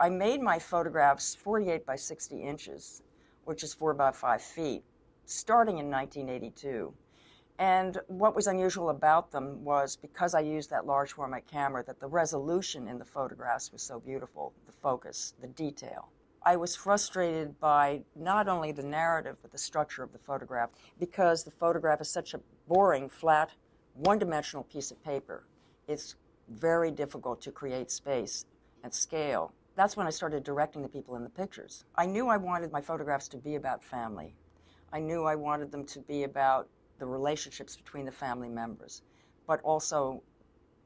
I made my photographs 48 by 60 inches, which is 4 by 5 feet, starting in 1982. And what was unusual about them was because I used that large format camera, that the resolution in the photographs was so beautiful the focus, the detail. I was frustrated by not only the narrative, but the structure of the photograph, because the photograph is such a boring, flat, one dimensional piece of paper. It's very difficult to create space and scale. That's when I started directing the people in the pictures. I knew I wanted my photographs to be about family. I knew I wanted them to be about the relationships between the family members, but also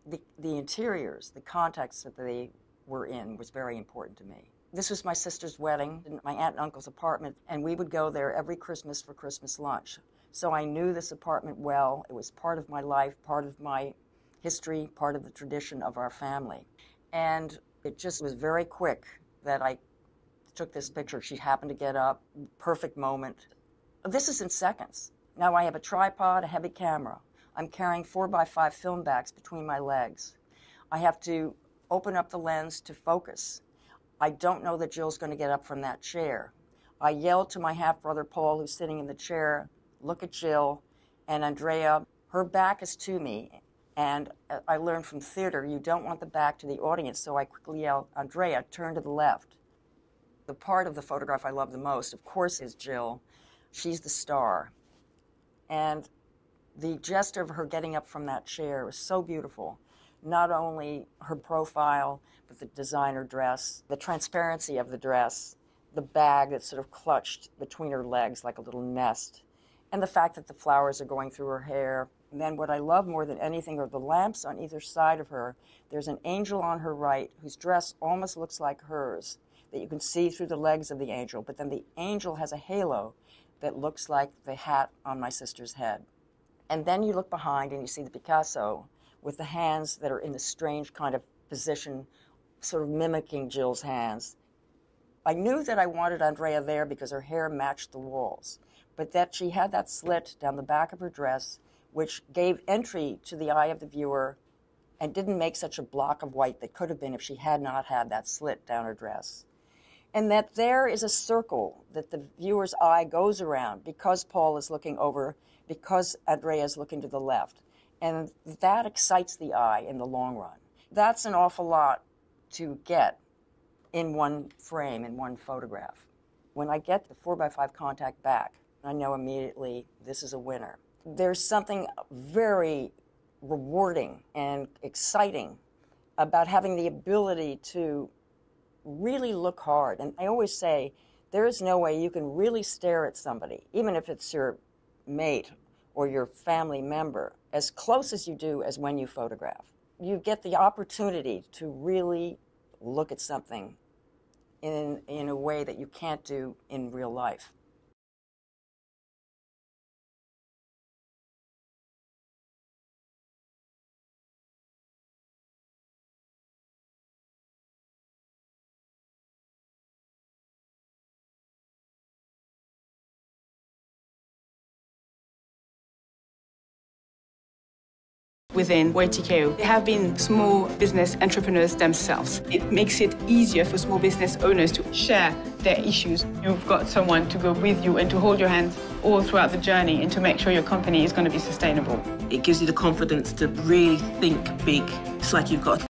the, the interiors, the context that they were in was very important to me. This was my sister's wedding in my aunt and uncle's apartment, and we would go there every Christmas for Christmas lunch. So I knew this apartment well. It was part of my life, part of my history, part of the tradition of our family. And it just was very quick that I took this picture. She happened to get up, perfect moment. This is in seconds. Now I have a tripod, a heavy camera. I'm carrying four by five film backs between my legs. I have to open up the lens to focus. I don't know that Jill's going to get up from that chair. I yelled to my half brother Paul, who's sitting in the chair, look at Jill and Andrea. Her back is to me. And uh, I learned from theater, you don't want the back to the audience, so I quickly yelled, Andrea, turn to the left. The part of the photograph I love the most, of course, is Jill. She's the star. And the gesture of her getting up from that chair is so beautiful. Not only her profile, but the designer dress, the transparency of the dress, the bag that's sort of clutched between her legs like a little nest, and the fact that the flowers are going through her hair. And then what I love more than anything are the lamps on either side of her. There's an angel on her right whose dress almost looks like hers, that you can see through the legs of the angel, but then the angel has a halo that looks like the hat on my sister's head. And then you look behind and you see the Picasso with the hands that are in the strange kind of position, sort of mimicking Jill's hands. I knew that I wanted Andrea there because her hair matched the walls, but that she had that slit down the back of her dress, which gave entry to the eye of the viewer and didn't make such a block of white that could have been if she had not had that slit down her dress and that there is a circle that the viewer's eye goes around because Paul is looking over, because Andrea is looking to the left. And that excites the eye in the long run. That's an awful lot to get in one frame, in one photograph. When I get the 4x5 contact back, I know immediately this is a winner. There's something very rewarding and exciting about having the ability to really look hard. And I always say, there is no way you can really stare at somebody, even if it's your mate or your family member, as close as you do as when you photograph. You get the opportunity to really look at something in, in a way that you can't do in real life. Within WayTKO. They have been small business entrepreneurs themselves. It makes it easier for small business owners to share their issues. You've got someone to go with you and to hold your hands all throughout the journey and to make sure your company is going to be sustainable. It gives you the confidence to really think big. It's like you've got